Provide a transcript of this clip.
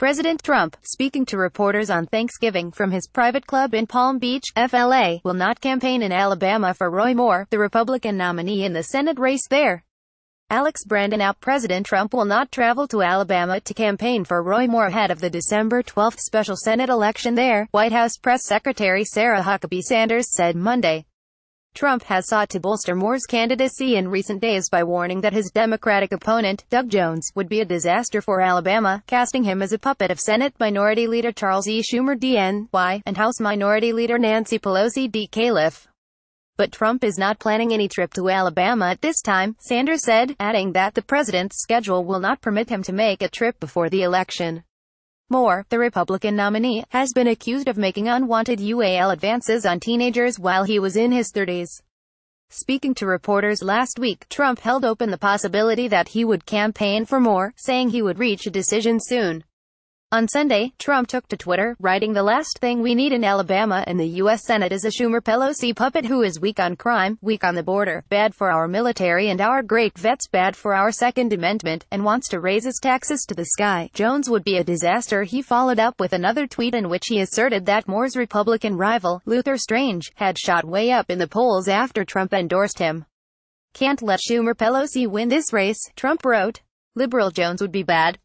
President Trump, speaking to reporters on Thanksgiving from his private club in Palm Beach, FLA, will not campaign in Alabama for Roy Moore, the Republican nominee in the Senate race there. Alex Brandon out President Trump will not travel to Alabama to campaign for Roy Moore ahead of the December 12 special Senate election there, White House Press Secretary Sarah Huckabee Sanders said Monday. Trump has sought to bolster Moore's candidacy in recent days by warning that his Democratic opponent, Doug Jones, would be a disaster for Alabama, casting him as a puppet of Senate Minority Leader Charles E. Schumer DNY, and House Minority Leader Nancy Pelosi D. Califf. But Trump is not planning any trip to Alabama at this time, Sanders said, adding that the president's schedule will not permit him to make a trip before the election. Moore, the Republican nominee, has been accused of making unwanted UAL advances on teenagers while he was in his 30s. Speaking to reporters last week, Trump held open the possibility that he would campaign for Moore, saying he would reach a decision soon. On Sunday, Trump took to Twitter, writing the last thing we need in Alabama and the U.S. Senate is a Schumer Pelosi puppet who is weak on crime, weak on the border, bad for our military and our great vets, bad for our Second Amendment, and wants to raise his taxes to the sky. Jones would be a disaster. He followed up with another tweet in which he asserted that Moore's Republican rival, Luther Strange, had shot way up in the polls after Trump endorsed him. Can't let Schumer Pelosi win this race, Trump wrote. Liberal Jones would be bad.